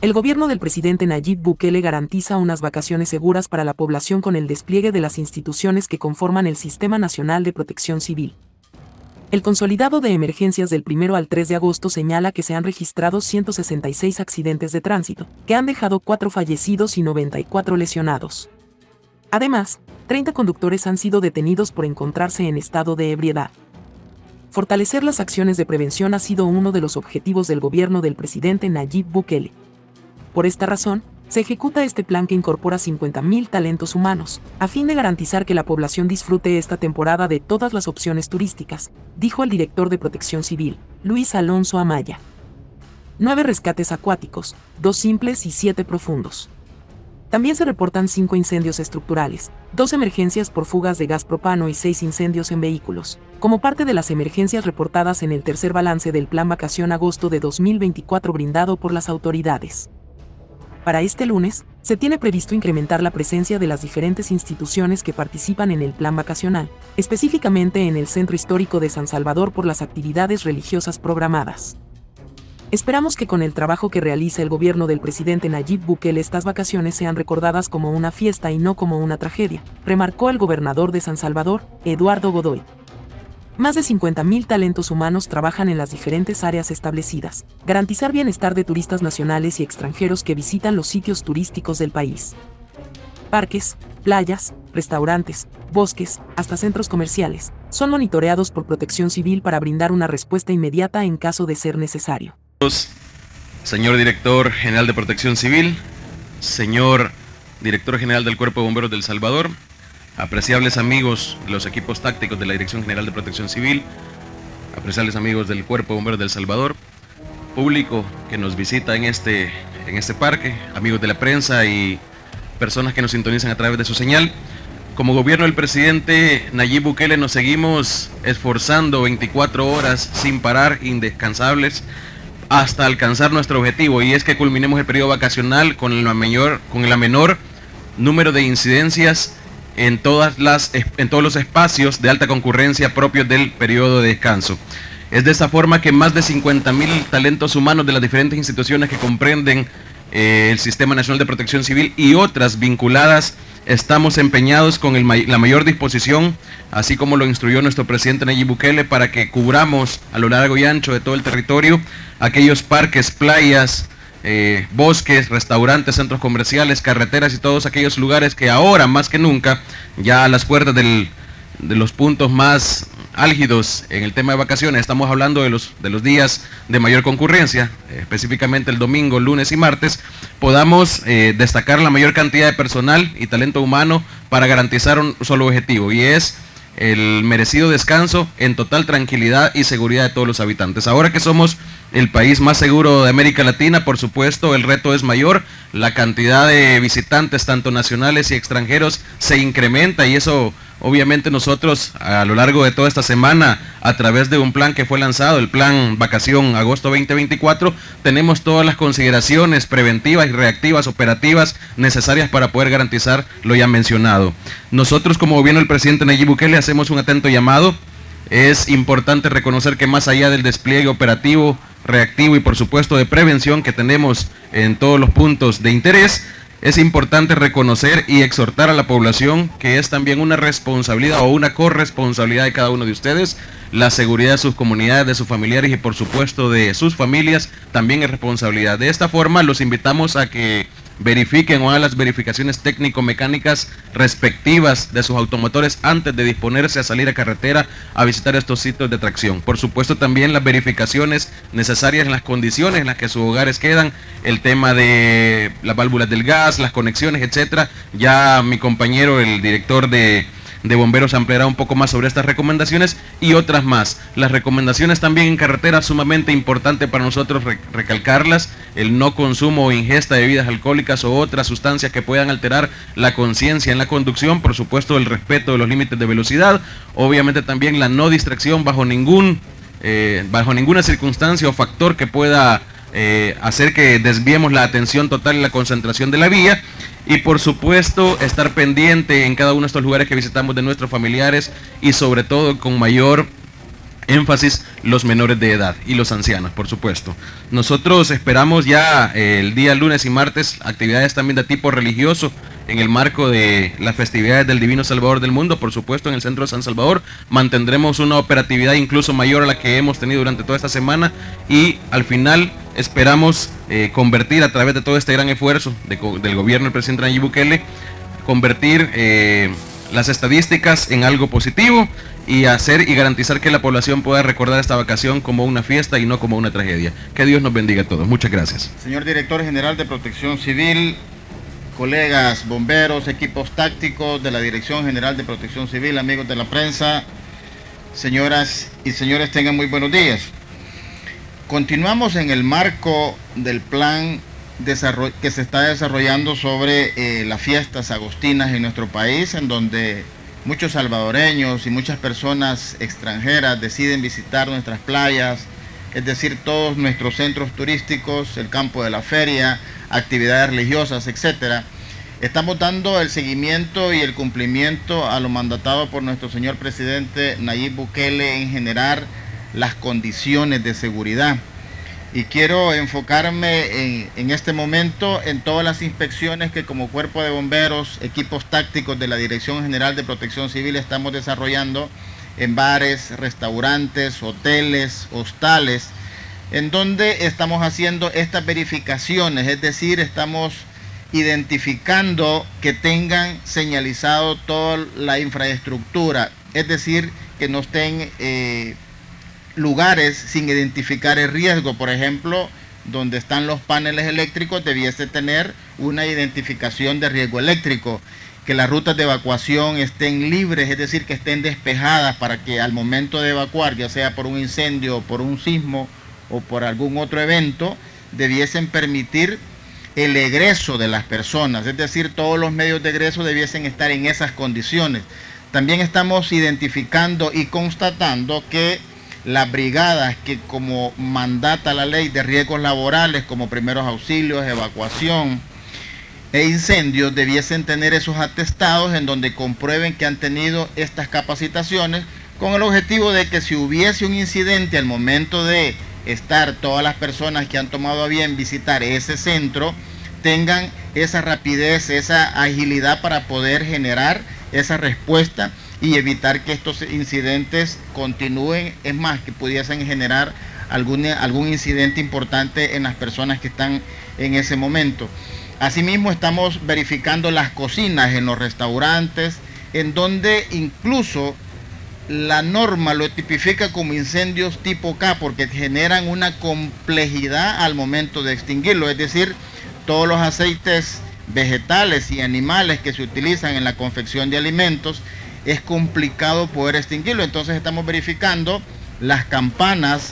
El gobierno del presidente Nayib Bukele garantiza unas vacaciones seguras para la población con el despliegue de las instituciones que conforman el Sistema Nacional de Protección Civil. El consolidado de emergencias del 1 al 3 de agosto señala que se han registrado 166 accidentes de tránsito, que han dejado 4 fallecidos y 94 lesionados. Además, 30 conductores han sido detenidos por encontrarse en estado de ebriedad. Fortalecer las acciones de prevención ha sido uno de los objetivos del gobierno del presidente Nayib Bukele. Por esta razón, se ejecuta este plan que incorpora 50.000 talentos humanos, a fin de garantizar que la población disfrute esta temporada de todas las opciones turísticas, dijo el director de Protección Civil, Luis Alonso Amaya. Nueve rescates acuáticos, dos simples y siete profundos. También se reportan cinco incendios estructurales, dos emergencias por fugas de gas propano y seis incendios en vehículos, como parte de las emergencias reportadas en el tercer balance del Plan Vacación Agosto de 2024 brindado por las autoridades. Para este lunes, se tiene previsto incrementar la presencia de las diferentes instituciones que participan en el plan vacacional, específicamente en el Centro Histórico de San Salvador por las actividades religiosas programadas. Esperamos que con el trabajo que realiza el gobierno del presidente Nayib Bukele estas vacaciones sean recordadas como una fiesta y no como una tragedia, remarcó el gobernador de San Salvador, Eduardo Godoy. Más de 50.000 talentos humanos trabajan en las diferentes áreas establecidas, garantizar bienestar de turistas nacionales y extranjeros que visitan los sitios turísticos del país. Parques, playas, restaurantes, bosques, hasta centros comerciales, son monitoreados por protección civil para brindar una respuesta inmediata en caso de ser necesario. Señor Director General de Protección Civil, señor Director General del Cuerpo de Bomberos del Salvador, apreciables amigos de los equipos tácticos de la Dirección General de Protección Civil, apreciables amigos del Cuerpo Bomberos del Salvador, público que nos visita en este, en este parque, amigos de la prensa y personas que nos sintonizan a través de su señal. Como gobierno del presidente Nayib Bukele nos seguimos esforzando 24 horas sin parar, indescansables, hasta alcanzar nuestro objetivo y es que culminemos el periodo vacacional con la mayor, con la menor número de incidencias en, todas las, en todos los espacios de alta concurrencia propios del periodo de descanso. Es de esa forma que más de 50 mil talentos humanos de las diferentes instituciones que comprenden eh, el Sistema Nacional de Protección Civil y otras vinculadas estamos empeñados con la mayor disposición, así como lo instruyó nuestro presidente Nayib Bukele, para que cubramos a lo largo y ancho de todo el territorio aquellos parques, playas, eh, bosques, restaurantes, centros comerciales, carreteras y todos aquellos lugares que ahora más que nunca, ya a las puertas de los puntos más álgidos en el tema de vacaciones, estamos hablando de los, de los días de mayor concurrencia, específicamente el domingo, lunes y martes, podamos eh, destacar la mayor cantidad de personal y talento humano para garantizar un solo objetivo y es el merecido descanso en total tranquilidad y seguridad de todos los habitantes. Ahora que somos el país más seguro de América Latina, por supuesto, el reto es mayor, la cantidad de visitantes, tanto nacionales y extranjeros, se incrementa y eso obviamente nosotros a lo largo de toda esta semana, a través de un plan que fue lanzado, el plan Vacación Agosto 2024, tenemos todas las consideraciones preventivas y reactivas, operativas necesarias para poder garantizar lo ya mencionado. Nosotros como gobierno del presidente Nayib Bukele hacemos un atento llamado. Es importante reconocer que más allá del despliegue operativo, reactivo y por supuesto de prevención que tenemos en todos los puntos de interés, es importante reconocer y exhortar a la población que es también una responsabilidad o una corresponsabilidad de cada uno de ustedes. La seguridad de sus comunidades, de sus familiares y por supuesto de sus familias también es responsabilidad. De esta forma los invitamos a que verifiquen o hagan las verificaciones técnico-mecánicas respectivas de sus automotores antes de disponerse a salir a carretera a visitar estos sitios de tracción. Por supuesto también las verificaciones necesarias en las condiciones en las que sus hogares quedan, el tema de las válvulas del gas, las conexiones, etcétera. Ya mi compañero, el director de de bomberos ampliará un poco más sobre estas recomendaciones y otras más. Las recomendaciones también en carretera sumamente importante para nosotros recalcarlas, el no consumo o ingesta de bebidas alcohólicas o otras sustancias que puedan alterar la conciencia en la conducción, por supuesto el respeto de los límites de velocidad, obviamente también la no distracción bajo ningún eh, bajo ninguna circunstancia o factor que pueda eh, hacer que desviemos la atención total y la concentración de la vía y por supuesto estar pendiente en cada uno de estos lugares que visitamos de nuestros familiares y sobre todo con mayor énfasis los menores de edad y los ancianos, por supuesto. Nosotros esperamos ya eh, el día lunes y martes actividades también de tipo religioso en el marco de las festividades del Divino Salvador del Mundo, por supuesto en el centro de San Salvador. Mantendremos una operatividad incluso mayor a la que hemos tenido durante toda esta semana y al final esperamos eh, convertir a través de todo este gran esfuerzo del gobierno del presidente Nayib Bukele, convertir eh, las estadísticas en algo positivo y hacer y garantizar que la población pueda recordar esta vacación como una fiesta y no como una tragedia. Que Dios nos bendiga a todos. Muchas gracias. Señor Director General de Protección Civil, colegas bomberos, equipos tácticos de la Dirección General de Protección Civil, amigos de la prensa, señoras y señores, tengan muy buenos días. Continuamos en el marco del plan que se está desarrollando sobre eh, las fiestas agostinas en nuestro país, en donde muchos salvadoreños y muchas personas extranjeras deciden visitar nuestras playas, es decir, todos nuestros centros turísticos, el campo de la feria, actividades religiosas, etc. Estamos dando el seguimiento y el cumplimiento a lo mandatado por nuestro señor presidente Nayib Bukele en generar las condiciones de seguridad. Y quiero enfocarme en, este momento en todas las inspecciones que como cuerpo de bomberos, equipos tácticos de la Dirección General de Protección Civil estamos desarrollando en bares, restaurantes, hoteles, hostales, en donde estamos haciendo estas verificaciones, es decir, estamos identificando que tengan señalizado toda la infraestructura, es decir, que no estén... Eh, lugares sin identificar el riesgo. Por ejemplo, donde están los paneles eléctricos debiese tener una identificación de riesgo eléctrico. Que las rutas de evacuación estén libres, es decir, que estén despejadas para que al momento de evacuar, ya sea por un incendio, por un sismo o por algún otro evento, debiesen permitir el egreso de las personas, es decir, todos los medios de egreso debiesen estar en esas condiciones. También estamos identificando y constatando que las brigadas que como mandata la ley de riesgos laborales, como primeros auxilios, evacuación e incendios, debiesen tener esos atestados en donde comprueben que han tenido estas capacitaciones con el objetivo de que si hubiese un incidente al momento de estar todas las personas que han tomado a bien visitar ese centro, tengan esa rapidez, esa agilidad para poder generar esa respuesta y evitar que estos incidentes continúen, es más, que pudiesen generar algún, algún incidente importante en las personas que están en ese momento. Asimismo, estamos verificando las cocinas en los restaurantes, en donde incluso la norma lo tipifica como incendios tipo K porque generan una complejidad al momento de extinguirlo, es decir, todos los aceites vegetales y animales que se utilizan en la confección de alimentos es complicado poder extinguirlo. Entonces estamos verificando las campanas